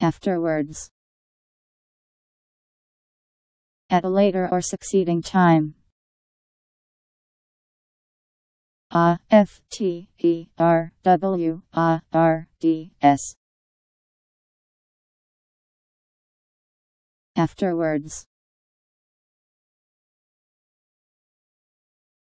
Afterwards. At a later or succeeding time. A F T E R W A R D S Afterwards